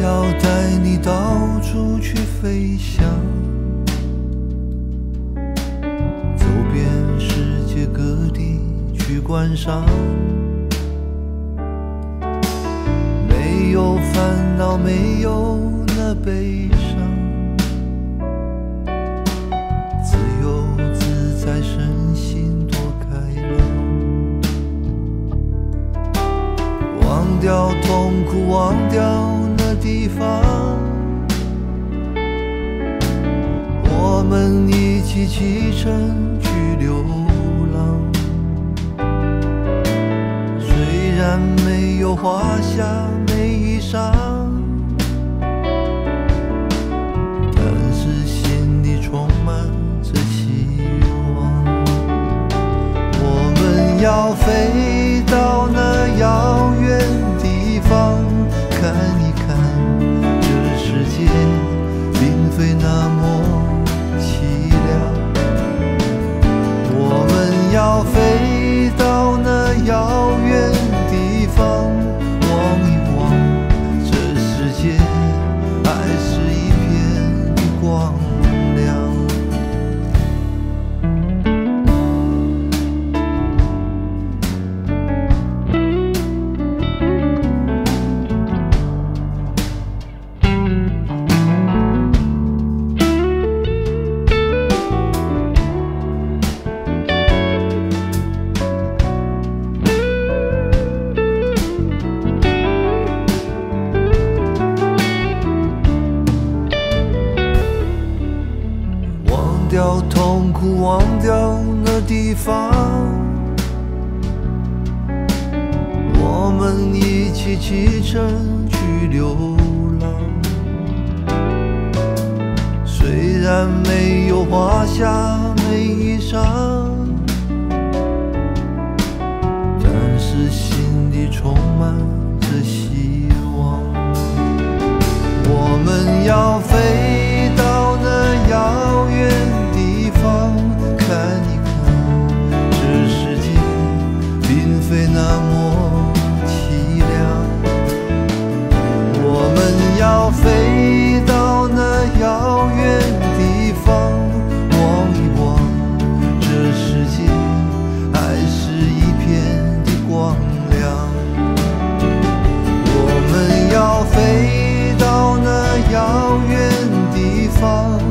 要带你到处去飞翔，走遍世界各地去观赏。没有烦恼，没有那悲伤，自由自在，身心多开朗。忘掉痛苦，忘掉地方，我们一起启程去流浪。虽然没有华厦美衣裳，但是心里充满着希望。我们要飞到那遥非那么凄凉。我们要飞到那遥远地方，望一望这世界还是一片光苦，忘掉那地方，我们一起启程去流浪。虽然没有华厦美衣裳，但是心里充满着希望。我们要飞 fall.